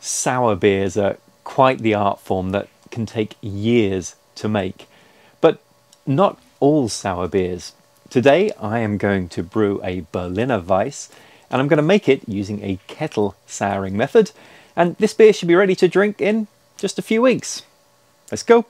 sour beers are quite the art form that can take years to make. But not all sour beers. Today I am going to brew a Berliner Weiss and I'm going to make it using a kettle souring method and this beer should be ready to drink in just a few weeks. Let's go!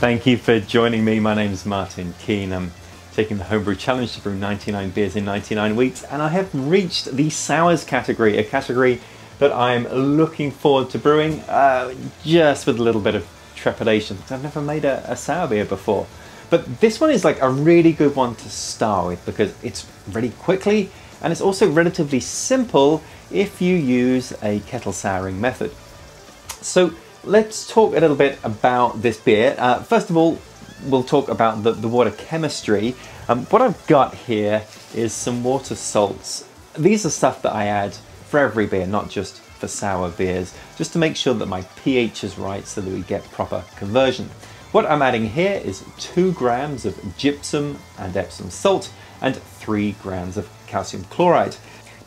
Thank you for joining me. My name is Martin Keane. I'm taking the Homebrew Challenge to brew 99 beers in 99 weeks, and I have reached the sours category, a category that I'm looking forward to brewing uh, just with a little bit of trepidation I've never made a, a sour beer before. But this one is like a really good one to start with because it's really quickly and it's also relatively simple if you use a kettle souring method. So let's talk a little bit about this beer. Uh, first of all, we'll talk about the, the water chemistry. Um, what I've got here is some water salts. These are stuff that I add for every beer, not just for sour beers, just to make sure that my pH is right so that we get proper conversion. What I'm adding here is two grams of gypsum and Epsom salt and three grams of calcium chloride.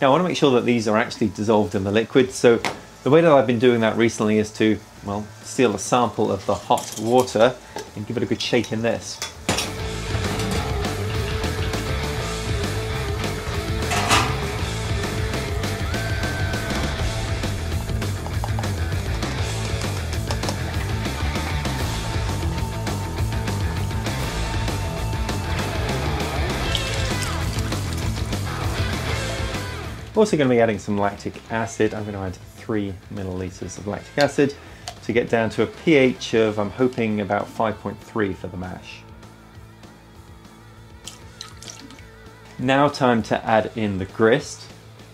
Now I want to make sure that these are actually dissolved in the liquid, so the way that I've been doing that recently is to, well, steal a sample of the hot water and give it a good shake in this. Also going to be adding some lactic acid. I'm going to add three milliliters of lactic acid to get down to a pH of, I'm hoping, about 5.3 for the mash. Now time to add in the grist.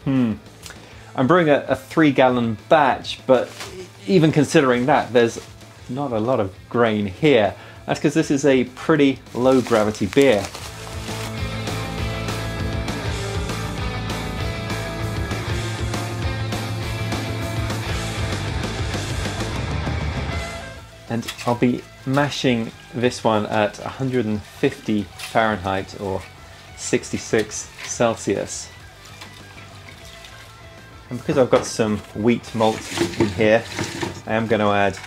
Hmm. I'm brewing a, a three gallon batch, but even considering that, there's not a lot of grain here. That's because this is a pretty low gravity beer. And I'll be mashing this one at 150 Fahrenheit or 66 Celsius. And because I've got some wheat malt in here, I am going to add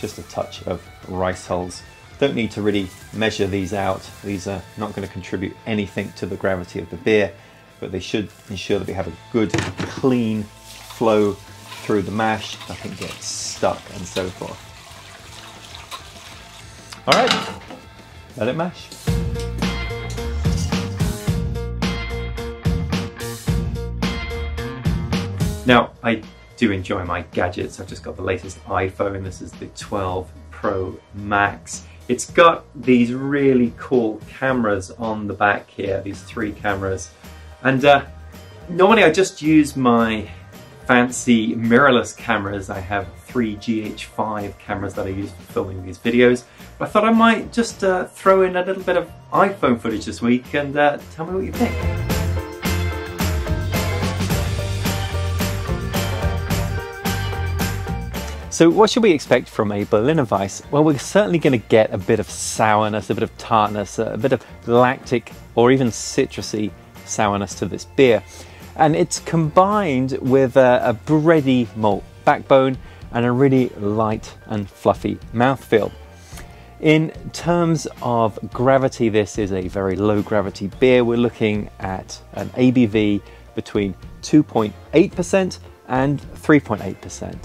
just a touch of rice hulls. Don't need to really measure these out. These are not going to contribute anything to the gravity of the beer, but they should ensure that we have a good, clean flow through the mash, nothing gets stuck and so forth. All right, let it mash. Now, I do enjoy my gadgets. I've just got the latest iPhone. This is the 12 Pro Max. It's got these really cool cameras on the back here, these three cameras. And uh, normally I just use my fancy mirrorless cameras. I have three GH5 cameras that I use for filming these videos. I thought I might just uh, throw in a little bit of iPhone footage this week and uh, tell me what you think. So what should we expect from a Berliner Weiss? Well, we're certainly going to get a bit of sourness, a bit of tartness, a bit of lactic or even citrusy sourness to this beer. And it's combined with a, a bready malt backbone and a really light and fluffy mouthfeel. In terms of gravity, this is a very low gravity beer. We're looking at an ABV between 2.8% and 3.8%.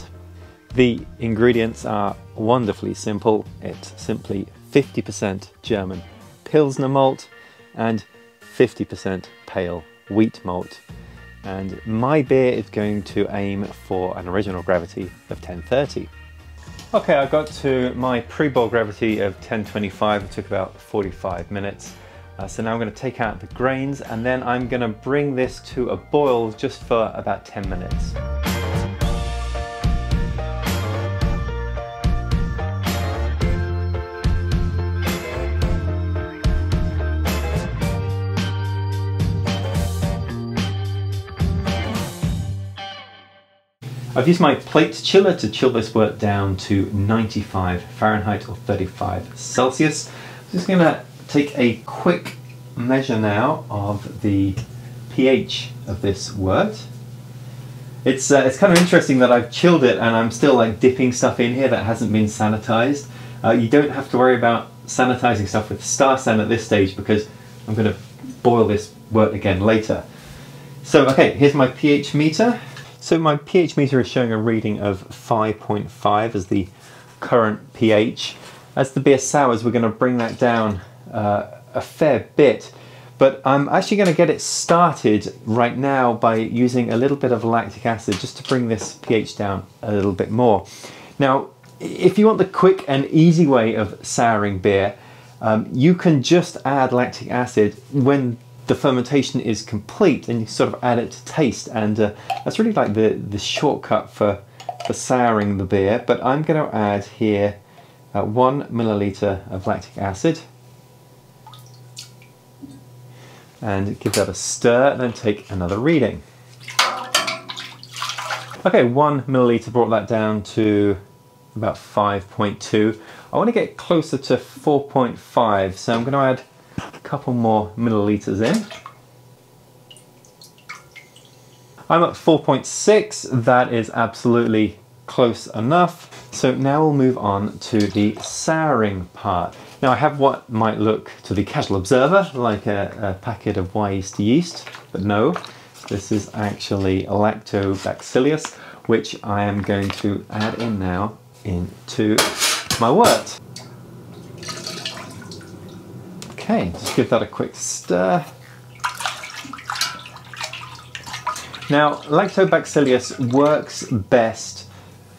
The ingredients are wonderfully simple. It's simply 50% German Pilsner malt and 50% pale wheat malt. And my beer is going to aim for an original gravity of 1030. Okay, I got to my pre-boil gravity of 1025. It took about 45 minutes. Uh, so now I'm going to take out the grains and then I'm going to bring this to a boil just for about 10 minutes. I've used my plate chiller to chill this wort down to 95 Fahrenheit or 35 Celsius. I'm just going to take a quick measure now of the pH of this wort. It's, uh, it's kind of interesting that I've chilled it and I'm still like dipping stuff in here that hasn't been sanitized. Uh, you don't have to worry about sanitizing stuff with Star San at this stage because I'm going to boil this wort again later. So okay, here's my pH meter. So my pH meter is showing a reading of 5.5 as the current pH. As the beer sours, we're going to bring that down uh, a fair bit. But I'm actually going to get it started right now by using a little bit of lactic acid just to bring this pH down a little bit more. Now, if you want the quick and easy way of souring beer, um, you can just add lactic acid when the fermentation is complete and you sort of add it to taste and uh, that's really like the, the shortcut for, for souring the beer but I'm going to add here uh, one milliliter of lactic acid and give that a stir and then take another reading. Okay, one milliliter brought that down to about 5.2. I want to get closer to 4.5, so I'm going to add a couple more milliliters in. I'm at 4.6, that is absolutely close enough. So now we'll move on to the souring part. Now I have what might look to the casual observer like a, a packet of Wyeast yeast, but no, this is actually Lactobacillus, which I am going to add in now into my wort. Okay, just give that a quick stir. Now, Lactobacillus works best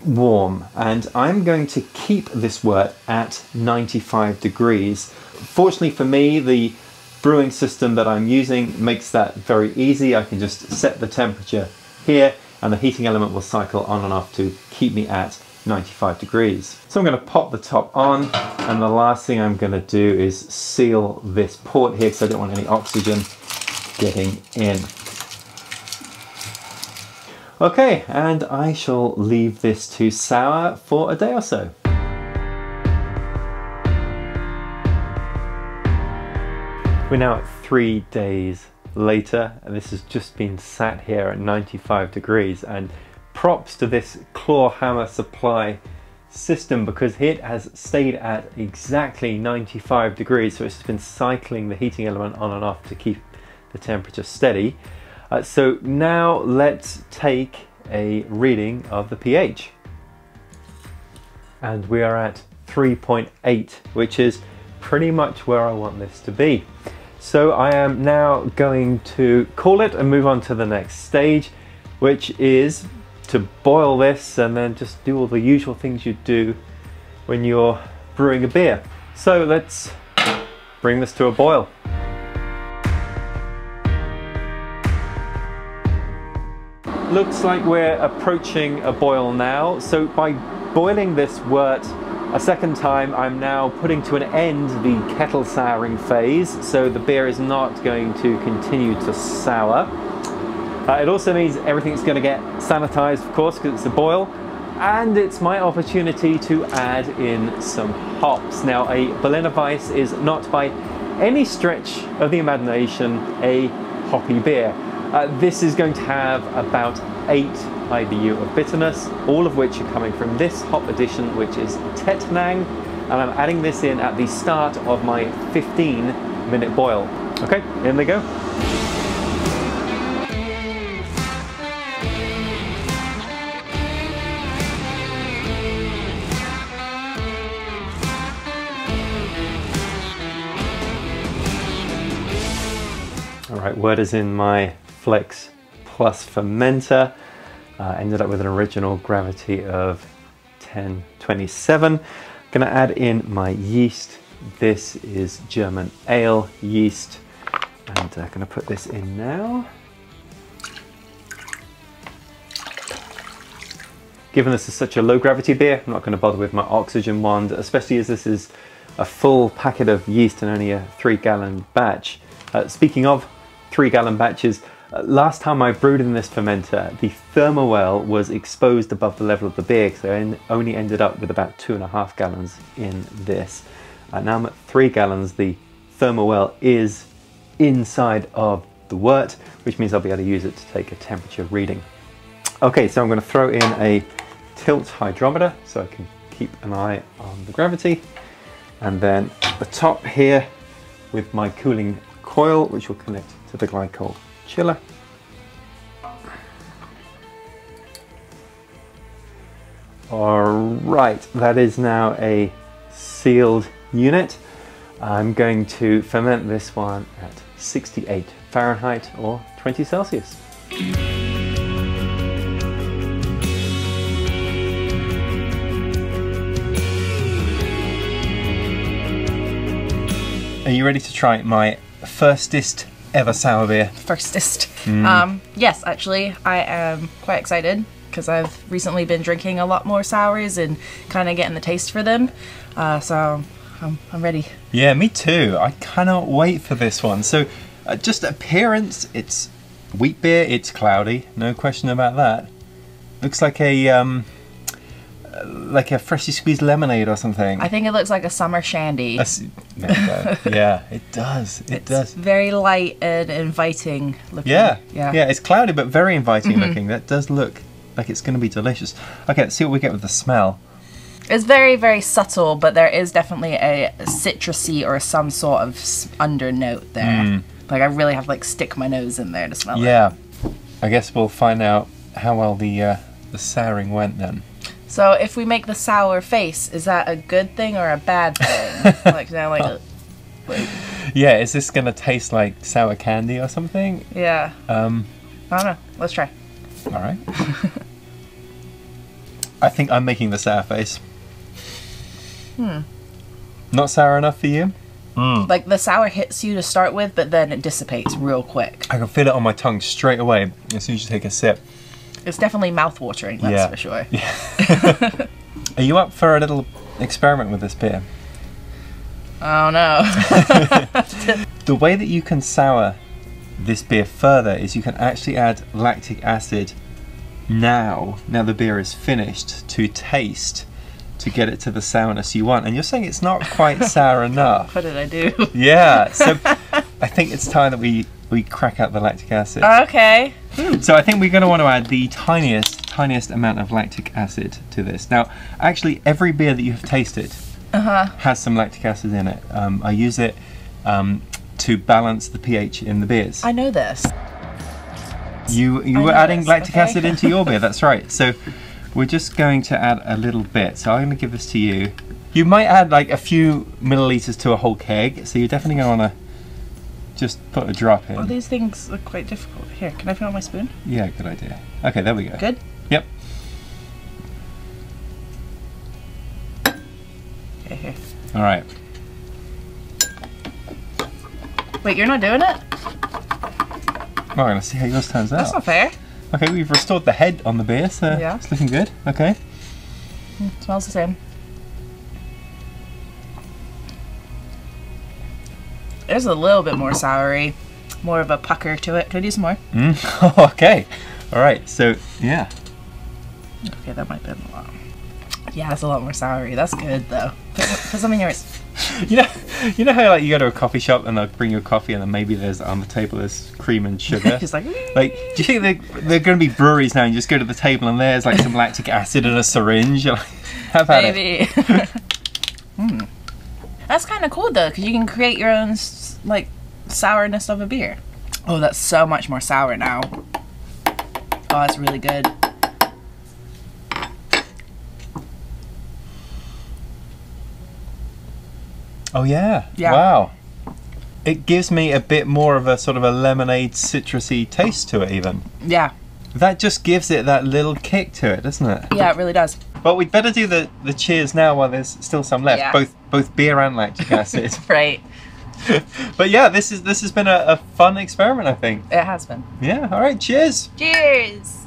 warm and I'm going to keep this wort at 95 degrees. Fortunately for me, the brewing system that I'm using makes that very easy. I can just set the temperature here and the heating element will cycle on and off to keep me at 95 degrees. So I'm going to pop the top on and the last thing I'm going to do is seal this port here because I don't want any oxygen getting in. Okay, and I shall leave this to sour for a day or so. We're now at three days later, and this has just been sat here at 95 degrees. And props to this Clawhammer Supply system because it has stayed at exactly 95 degrees, so it's been cycling the heating element on and off to keep the temperature steady. Uh, so now let's take a reading of the pH. And we are at 3.8, which is pretty much where I want this to be. So I am now going to call it and move on to the next stage, which is to boil this and then just do all the usual things you do when you're brewing a beer. So let's bring this to a boil. Looks like we're approaching a boil now. So by boiling this wort a second time, I'm now putting to an end the kettle souring phase. So the beer is not going to continue to sour. Uh, it also means everything's going to get sanitized, of course, because it's a boil. And it's my opportunity to add in some hops. Now, a Berliner Weiss is not by any stretch of the imagination a hoppy beer. Uh, this is going to have about 8 IBU of bitterness, all of which are coming from this hop addition, which is Tettnang, and I'm adding this in at the start of my 15 minute boil. Okay, in they go. Right, wort is in my Flex Plus fermenter. Uh, ended up with an original gravity of 1027. Gonna add in my yeast. This is German ale yeast. And I'm uh, gonna put this in now. Given this is such a low gravity beer, I'm not gonna bother with my oxygen wand, especially as this is a full packet of yeast and only a three gallon batch. Uh, speaking of three gallon batches, Uh, last time I brewed in this fermenter, the thermowell was exposed above the level of the beer, so I only ended up with about two and a half gallons in this. Uh, now I'm at three gallons. The thermowell is inside of the wort, which means I'll be able to use it to take a temperature reading. Okay, so I'm going to throw in a tilt hydrometer so I can keep an eye on the gravity. And then the top here with my cooling coil, which will connect to the glycol chiller. All right, that is now a sealed unit. I'm going to ferment this one at 68 Fahrenheit or 20 Celsius. Are you ready to try my firstest ever sour beer? Firstest. Mm. Um, yes, actually, I am quite excited because I've recently been drinking a lot more sours and kind of getting the taste for them. Uh, so I'm, I'm ready. Yeah, me too. I cannot wait for this one. So, uh, just appearance, it's wheat beer, it's cloudy, no question about that. Looks like a um, like a freshly squeezed lemonade or something. I think it looks like a summer shandy. A, yeah, it does. It it's does. Very light and inviting looking. Yeah, yeah, yeah. It's cloudy but very inviting mm -hmm. looking. That does look like it's going to be delicious. Okay, let's see what we get with the smell. It's very, very subtle, but there is definitely a citrusy or some sort of undernote there. Mm. Like I really have to like stick my nose in there to smell yeah. it. Yeah, I guess we'll find out how well the uh, the souring went then. So if we make the sour face, is that a good thing or a bad thing? like now, like, like, Yeah, is this gonna taste like sour candy or something? Yeah. Um. I don't know. Let's try. All right. I think I'm making the sour face. Hmm. Not sour enough for you? Mm. Like the sour hits you to start with, but then it dissipates real quick. I can feel it on my tongue straight away as soon as you take a sip. It's definitely mouth-watering, that's yeah. for sure. Yeah. Are you up for a little experiment with this beer? Oh no. the way that you can sour this beer further is you can actually add lactic acid now, now the beer is finished, to taste to get it to the sourness you want. And you're saying it's not quite sour enough. What did I do? Yeah, so I think it's time that we we crack out the lactic acid. Okay. So I think we're going to want to add the tiniest, tiniest amount of lactic acid to this. Now, actually, every beer that you have tasted uh -huh. has some lactic acid in it. Um, I use it um, to balance the pH in the beers. I know this. You you I were adding this, lactic okay. acid into your beer. That's right. So we're just going to add a little bit. So I'm going to give this to you. You might add like a few milliliters to a whole keg. So you're definitely going to want to just put a drop in. Oh, these things look quite difficult. Here, can I on my spoon? Yeah, good idea. Okay, there we go. Good? Yep. Okay, here. All right. Wait, you're not doing it? All right, let's see how yours turns out. That's not fair. Okay, we've restored the head on the beer, so yeah. it's looking good. Okay. Mm, smells the same. There's a little bit more soury, more of a pucker to it. Can I do some more? Mm. okay. All right. So yeah. Okay, that might be a lot. Yeah, it's a lot more soury. That's good though. Put, put some in yours. You know, you know how like you go to a coffee shop and they'll bring you a coffee and then maybe there's on the table there's cream and sugar. It's like, like, do you think they're, they're going to be breweries now? And you just go to the table and there's like some lactic acid in a syringe. Like, have had maybe. it. Hmm. That's kind of cool though, because you can create your own like sourness of a beer. Oh, that's so much more sour now. Oh, that's really good. Oh yeah. Yeah. Wow. It gives me a bit more of a sort of a lemonade citrusy taste to it even. Yeah. That just gives it that little kick to it, doesn't it? Yeah, it really does. But we'd better do the, the cheers now while there's still some left. Yeah. Both both beer and lactic acid. right. but yeah, this is this has been a, a fun experiment, I think. It has been. Yeah. All right. Cheers. Cheers.